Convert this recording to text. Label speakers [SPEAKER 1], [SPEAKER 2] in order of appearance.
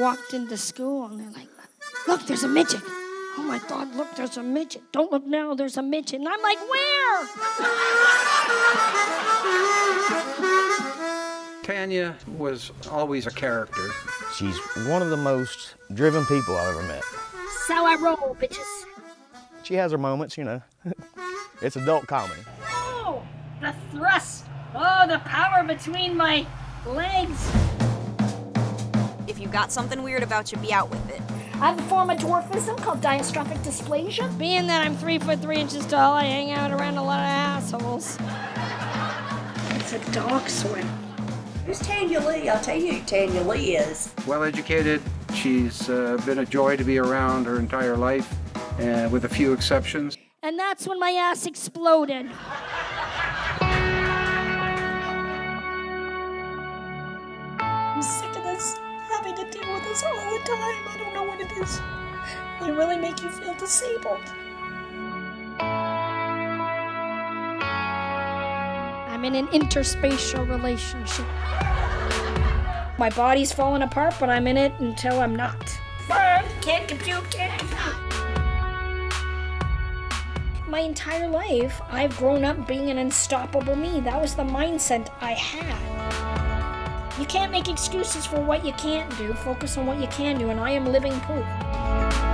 [SPEAKER 1] walked into school and they're like, look, there's a midget. Oh my God, look, there's a midget. Don't look now, there's a midget. And I'm like, where?
[SPEAKER 2] Tanya was always a character.
[SPEAKER 3] She's one of the most driven people I've ever met.
[SPEAKER 1] So I roll, bitches.
[SPEAKER 3] She has her moments, you know. it's adult comedy.
[SPEAKER 1] Oh, the thrust. Oh, the power between my legs.
[SPEAKER 4] If you got something weird about you, be out with it.
[SPEAKER 5] I have a form of dwarfism called diastrophic dysplasia.
[SPEAKER 1] Being that I'm three foot three inches tall, I hang out around a lot of assholes. It's a dog sweat.
[SPEAKER 6] Who's Tanya Lee? I'll tell you who Tanya Lee is.
[SPEAKER 2] Well educated. She's uh, been a joy to be around her entire life, uh, with a few exceptions.
[SPEAKER 1] And that's when my ass exploded.
[SPEAKER 5] I'm sick of this, having to deal with this all the time. I don't know what it is. They really make you feel disabled.
[SPEAKER 1] I'm in an interspatial relationship. My body's falling apart, but I'm in it until I'm not. Burn! Can't compute, can't compute. My entire life, I've grown up being an unstoppable me. That was the mindset I had. You can't make excuses for what you can't do. Focus on what you can do, and I am living proof.